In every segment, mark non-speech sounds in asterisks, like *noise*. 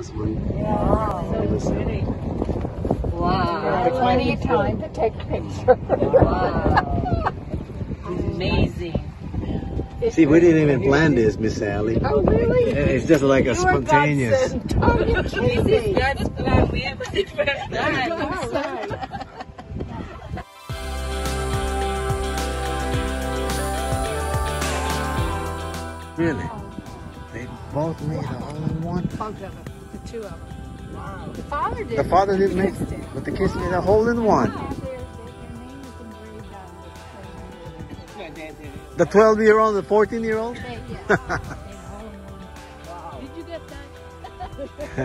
this one. Wow. So pretty. Wow. Plenty of time to take a picture. Wow. *laughs* Amazing. See, we didn't even plan this, Miss Sally. Oh, really? It's just like a You spontaneous. godsend. Oh, you're This kidding is me. God's plan. We have a different plan. Really? They both made a only one. Both of them. The two of them. Wow. The father did. The father didn't make, it. but the kids made a hole in one. The 12 year old, the 14 year old. They, yeah. they made *laughs* a hole in one. Wow. Did you get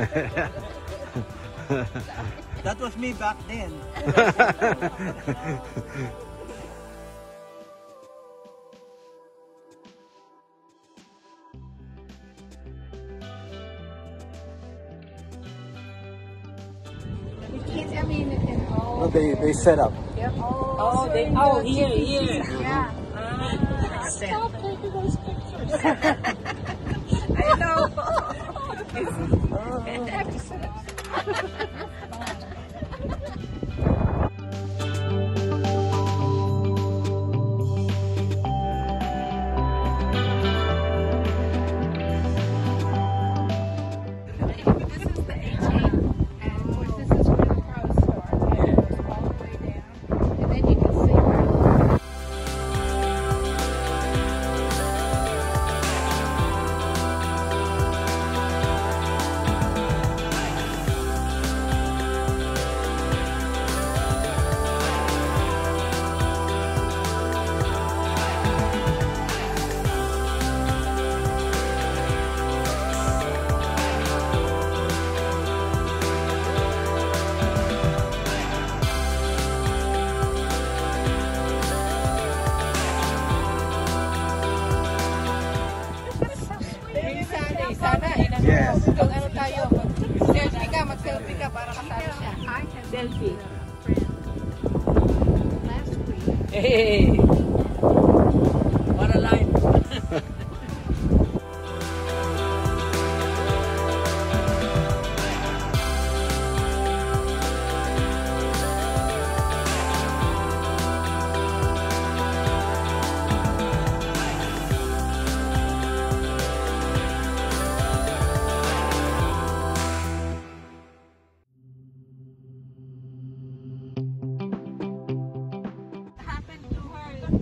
that? *laughs* That was me back then. *laughs* mean, in all. No, they, they set up. Yep. Oh, they, oh, here, here. Yeah. Ah, Stop taking those pictures. *laughs* I know. *laughs* *laughs* I kung ano tayo, selfie ka, mag-selfie ka para kasali siya. Selfie. Hey.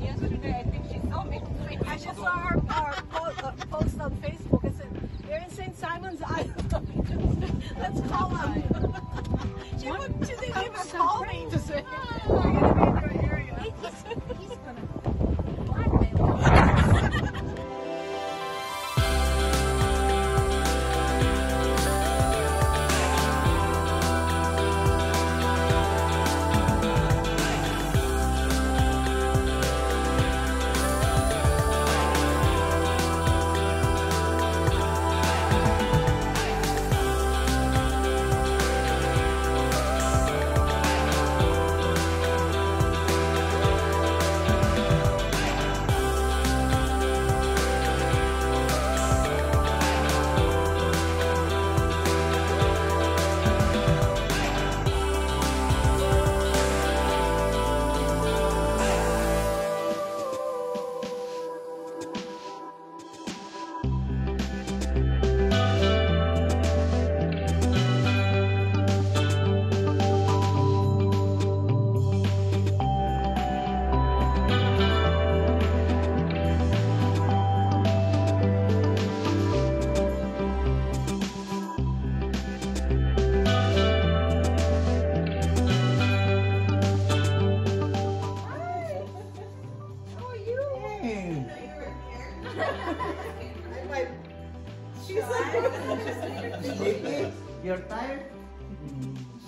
Yesterday. I think she saw me. I just saw her, her post, uh, You're tired?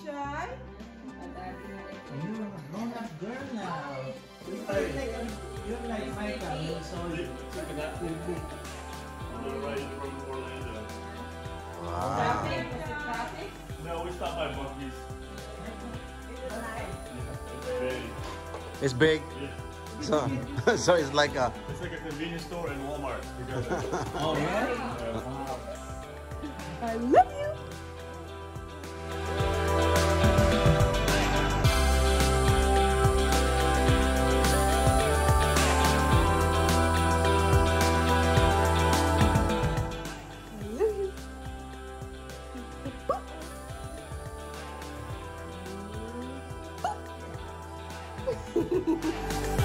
Shy? Mm-hmm. You're a grown-up girl now. You're like, you're like Micah. You saw you. On the right from Orlando. Wow. No, we stopped by Buc-ee's. Big. It's big. So, *laughs* so it's like a. It's like a convenience store in Walmart together. oh yeah. yeah. Wow. I love you. Ha ha ha.